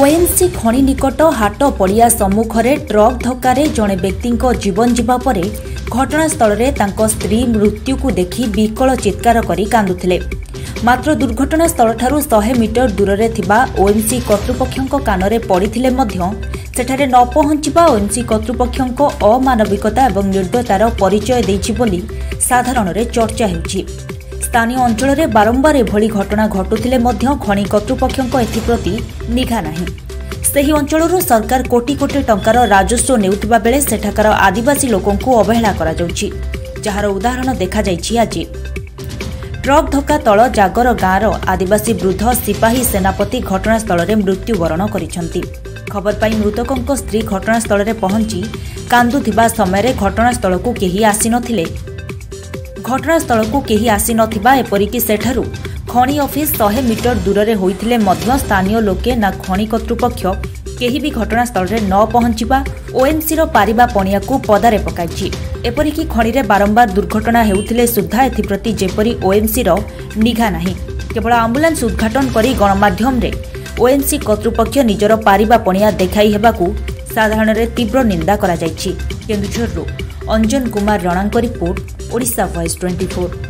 ଓଏନ୍ସି ଖଣି ନିକଟ ହାଟ ପଡ଼ିଆ ସମ୍ମୁଖରେ ଟ୍ରକ୍ ଧକ୍କାରେ ଜଣେ ବ୍ୟକ୍ତିଙ୍କ ଜୀବନ ଯିବା ପରେ ଘଟଣାସ୍ଥଳରେ ତାଙ୍କ ସ୍ତ୍ରୀ ମୃତ୍ୟୁକୁ ଦେଖି ବିକଳ ଚିତ୍କାର କରି କାନ୍ଦୁଥିଲେ। ମାତ୍ର ଦୁର୍ଘଟଣାସ୍ଥଳଠାରୁ ଶହେ ମିଟର ଦୂରରେ ଥିବା ଓଏନ୍ସି କର୍ତ୍ତୃପକ୍ଷଙ୍କ କାନରେ ପଡ଼ିଥିଲେ ମଧ୍ୟ ସେଠାରେ ନ ପହଞ୍ଚିବା ଓଏନ୍ସି କର୍ତ୍ତୃପକ୍ଷଙ୍କ ଅମାନବିକତା ଏବଂ ନିର୍ଦ୍ଦୟତାର ପରିଚୟ ଦେଇଛି ବୋଲି ସାଧାରଣରେ ଚର୍ଚ୍ଚା ହେଉଛି। ସ୍ଥାନୀୟ ଅଞ୍ଚଳରେ ବାରମ୍ବାର ଏଭଳି ଘଟଣା ଘଟୁଥିଲେ ମଧ୍ୟ ଖଣି କର୍ତ୍ତୃପକ୍ଷଙ୍କ ଏଥିପ୍ରତି ନିଘା ନାହିଁ। ସେହି ଅଞ୍ଚଳରୁ ସରକାର କୋଟି କୋଟି ଟଙ୍କାର ରାଜସ୍ୱ ନେଉଥିବା ବେଳେ ସେଠାକାର ଆଦିବାସୀ ଲୋକଙ୍କୁ ଅବହେଳା କରାଯାଉଛି। ଯାହାର ଉଦାହରଣ ଦେଖାଯାଇଛି ଆଜି। ଟ୍ରକ୍ ଧକ୍କା ତଳ ଜାଗର ଗାଁର ଆଦିବାସୀ ବୃଦ୍ଧ ସିପାହୀ ସେନାପତି ଘଟଣାସ୍ଥଳରେ ମୃତ୍ୟୁବରଣ କରିଛନ୍ତି। ଖବର ପାଇ ମୃତକଙ୍କ ସ୍ତ୍ରୀ ଘଟଣାସ୍ଥଳରେ ପହଞ୍ଚି କାନ୍ଦୁଥିବା ସମୟରେ ଘଟଣାସ୍ଥଳକୁ କେହି ଆସିନଥିଲେ ଘଟଣାସ୍ଥଳକୁ କେହି ଆସିନଥିବା ଏପରିକି ସେଠାରୁ ଖଣି ଅଫିସ ଶହେ ମିଟର ଦୂରରେ ହୋଇଥିଲେ ମଧ୍ୟ ସ୍ଥାନୀୟ ଲୋକେ ନା ଖଣି କର୍ତ୍ତୃପକ୍ଷ କେହି ବି ଘଟଣାସ୍ଥଳରେ ନ ପହଞ୍ଚିବା ଓଏନ୍ସିର ପାରିବା ପଣିଆକୁ ପଦାରେ ପକାଇଛି। ଏପରିକି ଖଣିରେ ବାରମ୍ବାର ଦୁର୍ଘଟଣା ହେଉଥିଲେ ସୁଦ୍ଧା ଏଥିପ୍ରତି ଯେପରି ଓଏନ୍ସିର ନିଘା ନାହିଁ। କେବଳ ଆମ୍ବୁଲାନ୍ସ ଉଦ୍ଘାଟନ କରି ଗଣମାଧ୍ୟମରେ ଓଏନ୍ସି କର୍ତ୍ତୃପକ୍ଷ ନିଜର ପାରିବା ପଣିଆ ଦେଖାଇ ହେବାକୁ ସାଧାରଣରେ ତୀବ୍ର ନିନ୍ଦା କରାଯାଇଛି। କେନ୍ଦୁଝରରୁ ଅଞ୍ଜନ କୁମାର ରଣାଙ୍କ ରିପୋର୍ଟ Odisha Voice 24.